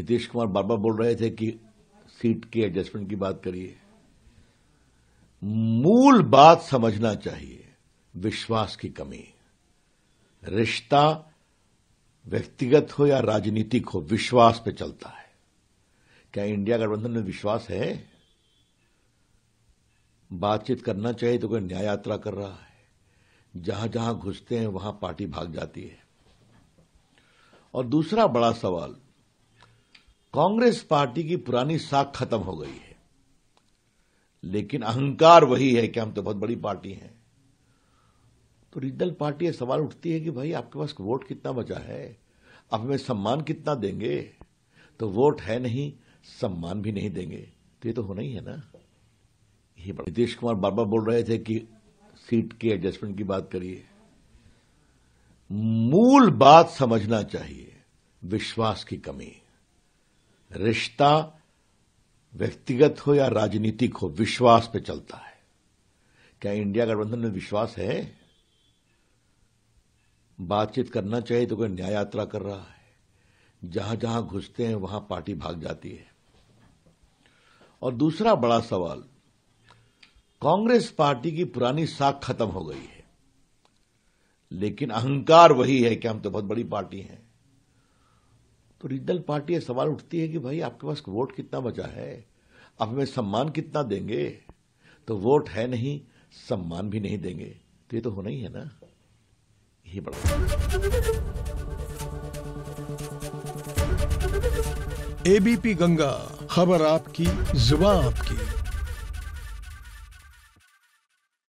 नीतीश कुमार बार बार बोल रहे थे कि सीट के एडजस्टमेंट की बात करिए। मूल बात समझना चाहिए, विश्वास की कमी। रिश्ता व्यक्तिगत हो या राजनीतिक हो, विश्वास पे चलता है। क्या इंडिया गठबंधन में विश्वास है? बातचीत करना चाहिए तो कोई न्याय यात्रा कर रहा है। जहाँ जहाँ घुसते हैं, वहाँ पार्टी भाग जाती है। और दूसरा बड़ा सवाल कांग्रेस पार्टी की पुरानी साख खत्म हो गई है। लेकिन अहंकार वही है कि हम तो बहुत बड़ी पार्टी हैं। तो रीजनल पार्टी ये सवाल उठती है कि भाई आपके पास वोट कितना बचा है? आप हमें सम्मान कितना देंगे? तो वोट है नहीं, सम्मान भी नहीं देंगे। तो ये तो होना ही है ना। बड़ा नीतीश कुमार बार बार बोल रहे थे कि सीट के एडजस्टमेंट की बात करिए। मूल बात समझना चाहिए, विश्वास की कमी। रिश्ता व्यक्तिगत हो या राजनीतिक हो, विश्वास पे चलता है। क्या इंडिया गठबंधन में विश्वास है? बातचीत करना चाहिए तो कोई न्याय यात्रा कर रहा है। जहाँ जहाँ घुसते हैं, वहाँ पार्टी भाग जाती है। और दूसरा बड़ा सवाल, कांग्रेस पार्टी की पुरानी साख खत्म हो गई है। लेकिन अहंकार वही है कि हम तो बहुत बड़ी पार्टी हैं। तो रीजनल पार्टी ये सवाल उठती है कि भाई आपके पास वोट कितना बचा है? आप हमें सम्मान कितना देंगे? तो वोट है नहीं, सम्मान भी नहीं देंगे। तो ये तो होना ही है ना? यही बड़ा एबीपी गंगा, खबर आपकी जुबा आपकी।